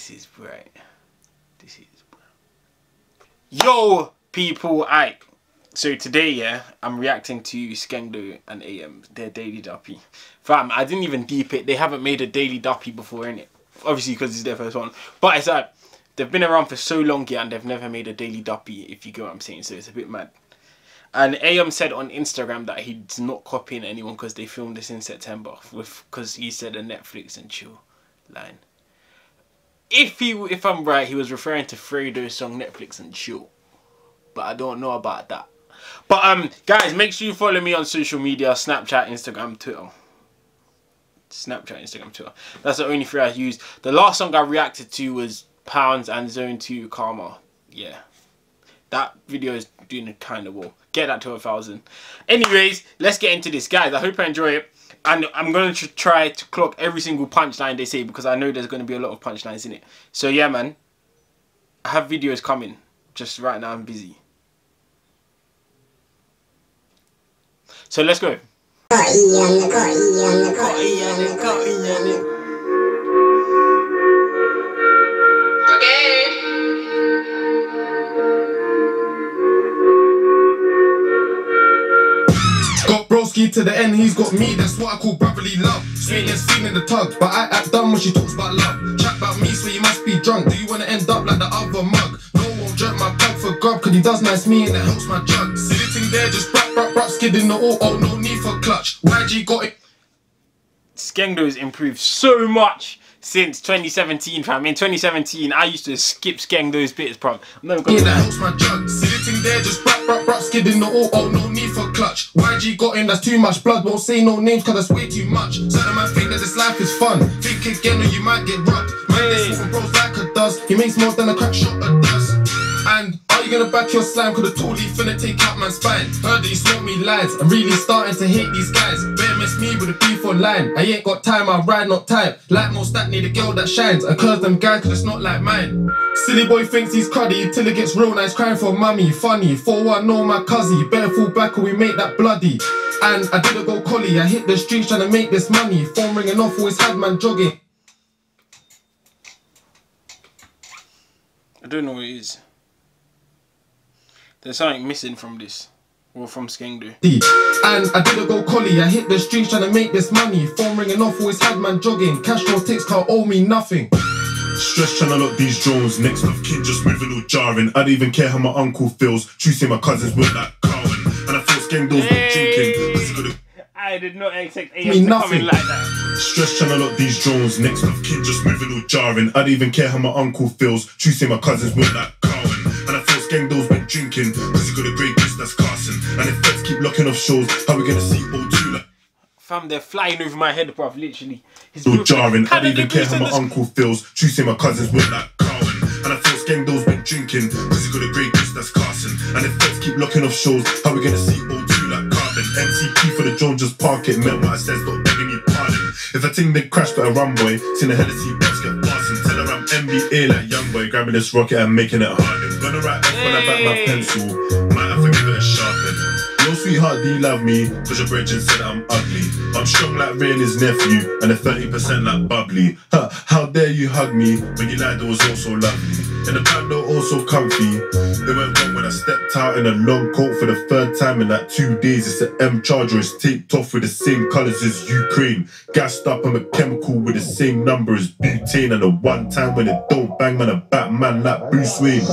This is bright. This is bright. Yo, people, I. So today, yeah, I'm reacting to Skengdo and AM, their daily duppy. Fam, I didn't even deep it. They haven't made a daily duppy before, innit? Obviously, because it's their first one. But it's like, they've been around for so long, yeah, and they've never made a daily duppy, if you get what I'm saying. So it's a bit mad. And AM said on Instagram that he's not copying anyone because they filmed this in September, with because he said a Netflix and chill line. If he, if I'm right, he was referring to Fredo's song Netflix and chill, but I don't know about that. But um, guys, make sure you follow me on social media: Snapchat, Instagram, Twitter. Snapchat, Instagram, Twitter. That's the only three I use. The last song I reacted to was Pounds and Zone Two Karma. Yeah, that video is doing kind of well. Get that to a thousand. Anyways, let's get into this, guys. I hope you enjoy it. And I'm going to try to clock every single punchline they say because I know there's going to be a lot of punchlines in it. So yeah, man. I have videos coming. Just right now I'm busy. So let's go. Broski to the end, he's got me, that's what I call brotherly love. Sweet and seen in the tug, but I act dumb when she talks about love. Chat about me, so you must be drunk. Do you wanna end up like the other mug? No one jerk my plug for grub, cause he does nice me and it helps my jug. Sitting there, just rap, rap, rap, skidding the auto, no need for clutch. YG got it. Skengdo's improved so much since 2017, fam. In 2017, I used to skip Skengdo's bits, bro. I'm never gonna. Yeah, that helps my. Sitting there, just rap, rap, rap, skidding the auto, oh, no need for clutch. YG got him, that's too much blood. Won't say no names, cause that's way too much. Certain man think that this life is fun. Think again, or you might get robbed. Man, this bros like a dust. He makes more than a crack shot of dust. And you gonna back your slime? Cause the leaf finna take out my spine. Heard that you smoke me lines. I'm really starting to hate these guys. Better miss me with a beef line. I ain't got time, I ride not type. Like most that need a girl that shines. I curse them guys cause it's not like mine. Silly boy thinks he's cruddy till it gets real nice. Crying for mummy, funny. 4-1, know my cousin. Better fall back or we make that bloody. And I didn't go collie, I hit the streets trying to make this money. Phone ringing off, always had man jogging. I don't know what it is. There's something missing from this. Or from Skengdo. And I didn't go collie, I hit the streets trying to make this money. Phone ringing off, always had man jogging. Cash no ticks can't owe me nothing. Stress trying to lock these drones. Next of kin just moving all jarring. I don't even care how my uncle feels. True say my cousins with that Carwin. And I feel Skengdo's hey. drinking. I did not expect AM to nothing. come in like that. Stress trying to lock these drones. Next of kin just moving all jarring. I don't even care how my uncle feels. True say my cousins with that Skengdo's been drinking, cause he got a great that's Carson. And if feds keep locking off shows, how we gonna see O2 like? Fam, they're flying over my head, bruv, literally. He's so jarring, I don't even care how my uncle feels. Say my cousins with like Carwin. And I feel Skengdo's been drinking, cause he got a great that's Carson. And if feds keep locking off shows, how we gonna see O2 like Carbon? MCP for the drone, just park it. Meant what I said, stop begging me pardon. If a thing they crash, better run, boy. Seen a head of get fastened. Tell her I'm NBA like young boy, grabbing this rocket and making it hard. Gonna write F I back my pencil. Might sweetheart, do you love me? Cause your brethren said I'm ugly. I'm strong like and his nephew, and a 30% like bubbly. Huh, how dare you hug me when you lied, it was also lovely. And the bando, also comfy. It went wrong when I stepped out in a long coat for the third time in like two days. It's an M charger, it's taped off with the same colours as Ukraine. Gassed up, I'm a chemical with the same number as butane. And the one time when it don't bang, man, a Batman like Bruce Wayne.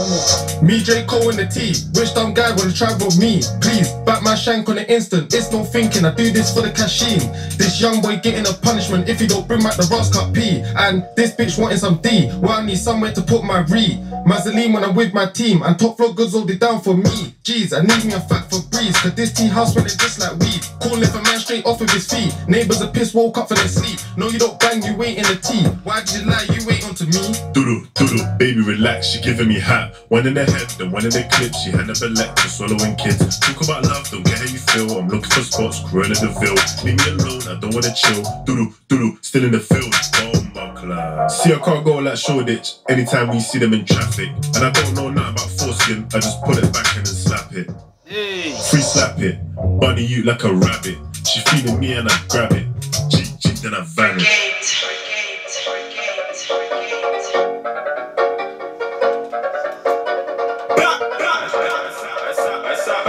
Me, J. Cole in the T. Rich dumb guy wanna travel with me. Please, back my shank on the instant. It's no thinking, I do this for the cashin. This young boy getting a punishment if he don't bring back the Ross Cup P. And this bitch wanting some D. Well, I need somewhere to put my re. Mazaline when I'm with my team, and top floor goods hold it down for me. Jeez, I need me a fat for breeze, cause this tea house running just like weed. Calling for a man straight off of his feet. Neighbors are pissed, woke up for their sleep. No, you don't bang, you wait in the tea. Why did you lie? You wait onto me. Doodle, doodle, baby, relax. She giving me hat. One in the head, then one in the clip. She had a lecture, swallowing kids. Talk about love, don't get how you feel. I'm looking for spots, growing the field. Leave me alone, I don't wanna chill. Doodle, doodle, still in the field. Oh my God! See, I can't go like Shoreditch anytime we see them in traffic. And I don't know nothing about foreskin, I just pull it back and then slap it. Hey. Free slap it, bunny you like a rabbit. She feeding me and I grab it. Cheek, cheek, then I vanish.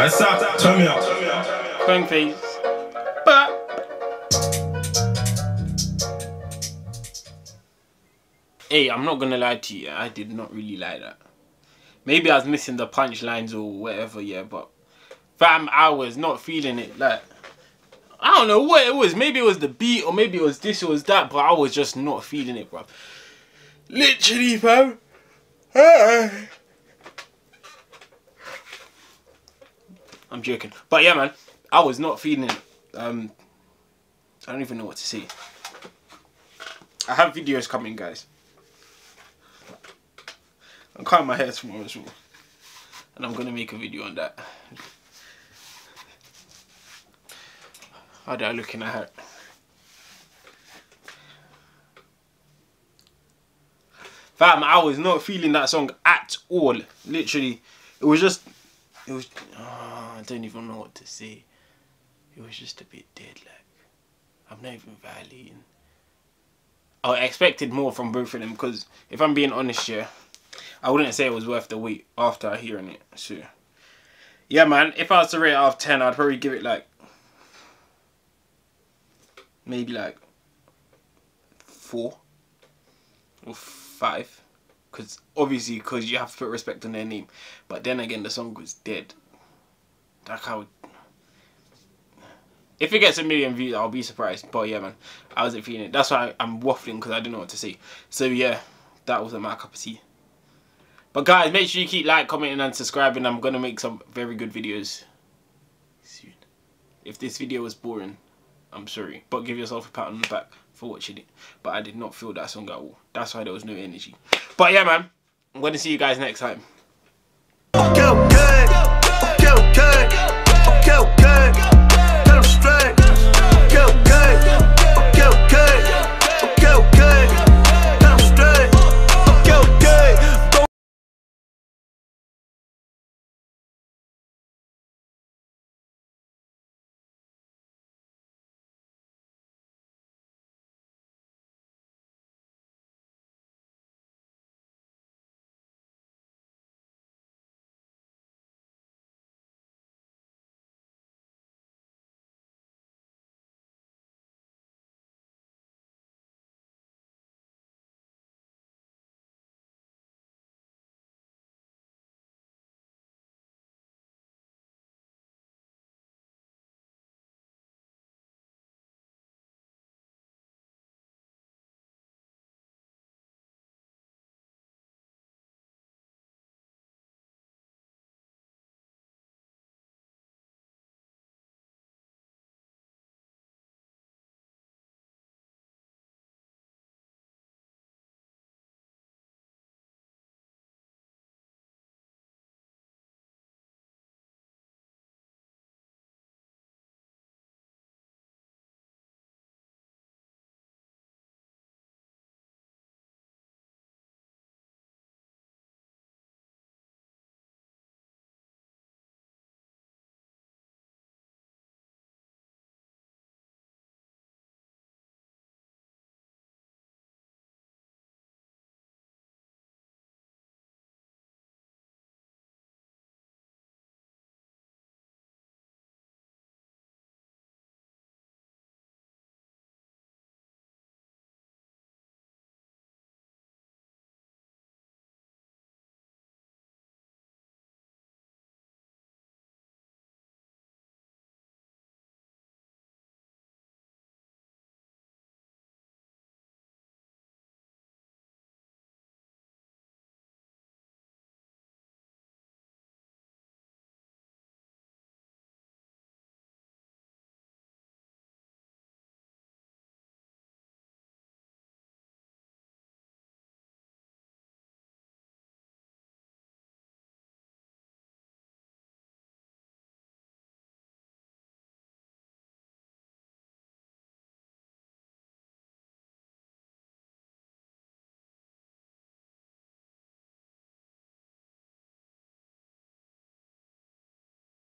Stop. Turn me up. Crank face. But. Hey, I'm not gonna lie to you. I did not really like that. Maybe I was missing the punchlines or whatever, yeah, but fam, I was not feeling it. Like, I don't know what it was. Maybe it was the beat or maybe it was this or was that, but I was just not feeling it, bro. Literally, fam. I'm joking. But yeah, man, I was not feeling. Um, I don't even know what to say. I have videos coming, guys. I'm cutting my hair tomorrow as well. And I'm to make a video on that. How do I look in a hat? Fam, I was not feeling that song at all. Literally, it was just, it was, oh, I don't even know what to say. It was just a bit dead, like, I'm not even violating. I expected more from both of them because if I'm being honest, yeah, I wouldn't say it was worth the wait after hearing it. So, yeah, man, if I was to rate out of 10, I'd probably give it like, maybe like 4 or 5. Because, obviously, because you have to put respect on their name. But then again, the song was dead. I would... If it gets a million views, I'll be surprised. But yeah, man, I wasn't feeling it. That's why I'm waffling because I don't know what to say. So yeah, that wasn't my cup of tea. But guys, make sure you keep like, commenting and subscribing. I'm going to make some very good videos soon. If this video was boring, I'm sorry. But give yourself a pat on the back for watching it. But I did not feel that song at all. That's why there was no energy. But yeah, man. I'm to see you guys next time. Go.